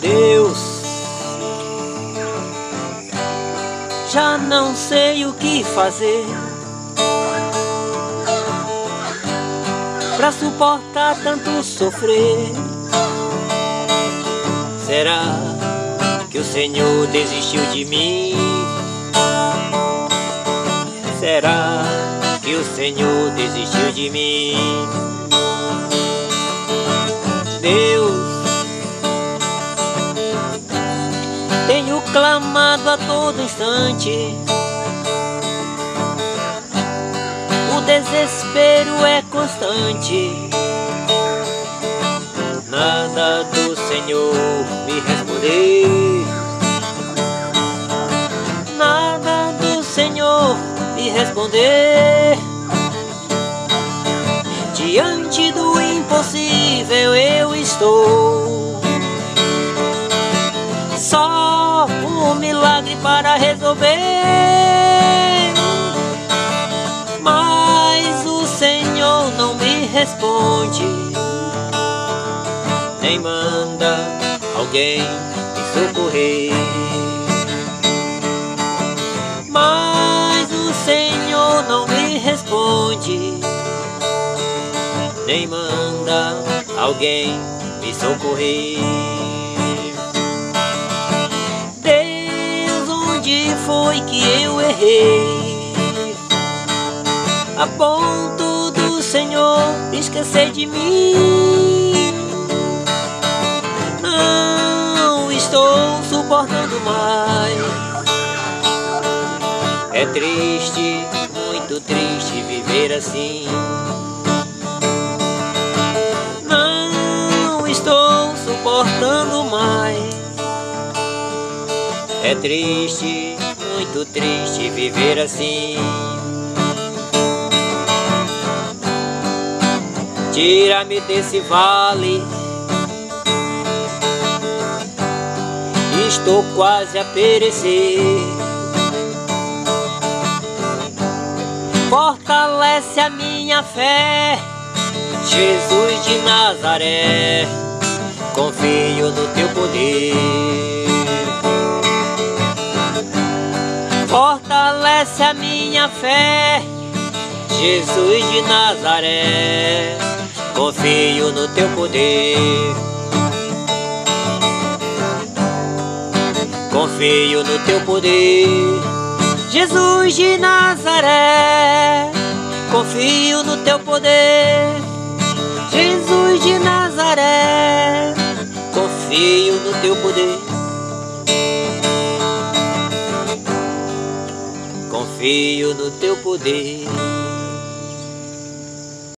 Deus, já não sei o que fazer pra suportar tanto sofrer. Será que o Senhor desistiu de mim? Senhor desistiu de mim? Deus, tenho clamado a todo instante. O desespero é constante. Nada do Senhor me responder. Nada do Senhor me responder. Diante do impossível eu estou. Só um milagre para resolver. Mas o Senhor não me responde. Nem manda alguém me socorrer. Mas o Senhor não me responde. Nem manda alguém me socorrer. Deus, onde foi que eu errei? A ponto do Senhor esquecer de mim. Não estou suportando mais. É triste, muito triste viver assim. É triste, muito triste viver assim. Tira-me desse vale. Estou quase a perecer. Fortalece a minha fé, Jesus de Nazaré. Confio no teu poder. Fortalece a minha fé, Jesus de Nazaré. Confio no teu poder. Confio no teu poder. Jesus de Nazaré, confio no teu poder. Jesus de Nazaré, confio no teu poder. Confio no teu poder.